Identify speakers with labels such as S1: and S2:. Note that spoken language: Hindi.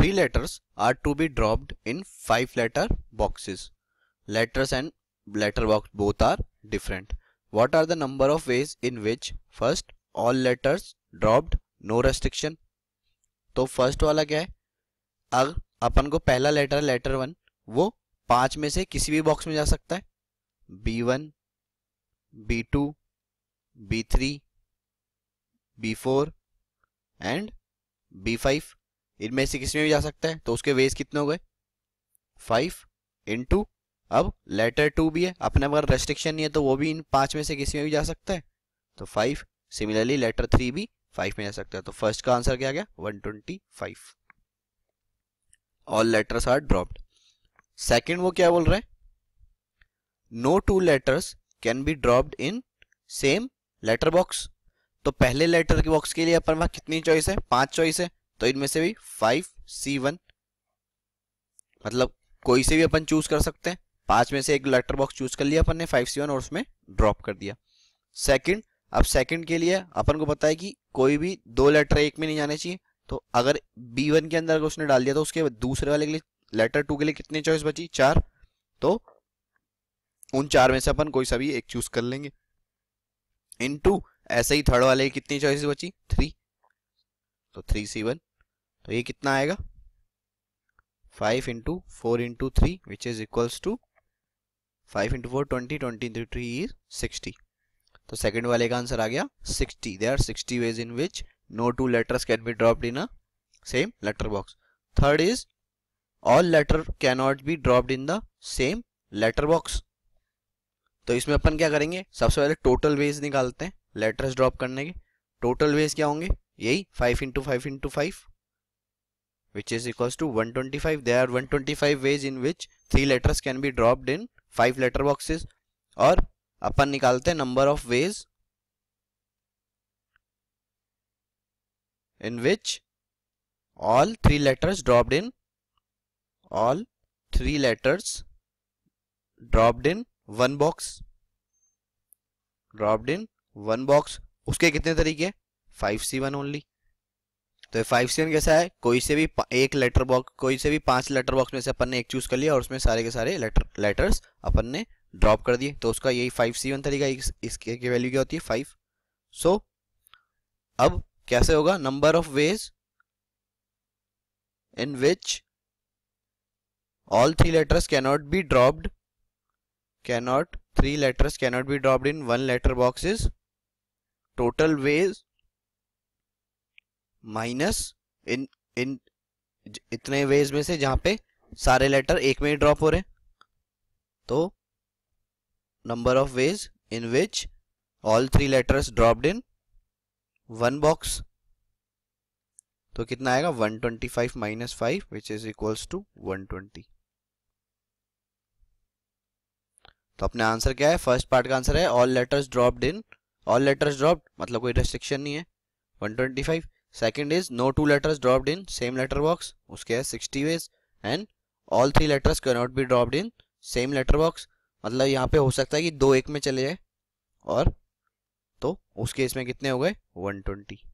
S1: three letters are to be dropped in five letter boxes. Letters and letter box both are different. What are the number of ways in which first all letters dropped no restriction? तो फ़र्स्ट वाला क्या है अगर अपन को पहला लेटर लेटर वन वो पाँच में से किसी भी बॉक्स में जा सकता है B one B two B three and B इनमें से किसी में भी जा सकता है? तो उसके वेज कितने हो गए? फाइव इन टू अब लेटर टू भी है। अपने अगर रेस्ट्रिक्शन नहीं है तो वो भी इन पाँच में से किसी में भी जा सकता है। तो फाइव सिमिलरली लेटर थ्री भी फाइव में जा सकता है। तो फ़र्स्ट का आंसर क्या गया? One twenty five all letters are dropped second वो क्या बोल रहे हैं? No two letters can be dropped in same letter box तो पहले लेटर के बॉक्स के लिए अपन कितनी चॉइस है? पाँच चॉइस है। तो इनमें से भी फाइव सी वन मतलब कोई से भी अपन चूज़ कर सकते हैं। पाँच में से एक लेटर बॉक्स चूज़ कर लिया अपन ने फाइव सी वन और उसमें ड्रॉप कर दिया। सेकंड अब सेकंड के लिए अपन को पता है कि कोई भी दो लेटर एक में नहीं जाने चाहिए। तो अगर बी वन के अंदर उसने डाल दिया तो उसके दूसरे वाले के लिए लेटर टू के लिए कितनी चॉइस बची? चार। तो उन चार में से अपन कोई सा भी एक चूज़ कर लेंगे। इन टू ऐसे ही थर्ड वाले कितनी चॉइस बची? थ्री तो थ्री सी वन तो ये कितना आएगा? Five into four into three which is equals to five into four twenty twenty into three is sixty तो सेकंड वाले का आंसर आ गया sixty they are sixty ways in which no two letters can be dropped in a same letter box third is all letter cannot be dropped in the same letter box तो इसमें अपन क्या करेंगे? सबसे पहले टोटल वेज निकालते हैं लेटर्स ड्रॉप करने के। टोटल वेज क्या होंगे? यही five into five into five which is equals to 125 there are 125 ways in which three letters can be dropped in five letter boxes और अपन निकालते हैं number of ways in which all three letters dropped in all three letters dropped in one box dropped in one box उसके कितने तरीके फाइव सी वन ओनली तो फाइव सी कैसा है? कोई से भी एक लेटर बॉक्स कोई से भी पाँच लेटर बॉक्स में से अपन ने एक चूज़ कर लिया और उसमें सारे के सारे लेटर लेटर्स अपन ने ड्रॉप कर दिए। तो उसका यही फाइव सी वन तरीका इस, इसके की वैल्यू क्या होती है? फाइव सो so, अब कैसे होगा? Number of ways in which all three letters cannot be dropped cannot three letters cannot be dropped in one letter box is total ways minus in in इतने वेज में से जहाँ पे सारे लेटर एक में ही ड्रॉप हो रहे तो number of ways in which all three letters dropped in one box तो कितना आएगा? 125 twenty five minus five which is equals to 120 तो अपने आंसर क्या है? फ़र्स्ट पार्ट का आंसर है all letters dropped in all letters dropped मतलब कोई रेस्ट्रिक्शन नहीं है। 125 second is no two letters drop in same letter box उसके है sixty ways and all three letters cannot not be in same letter box मतलब यहाँ पे हो सकता है कि दो एक में चले जाए और तो उस केस में कितने हो गए? 120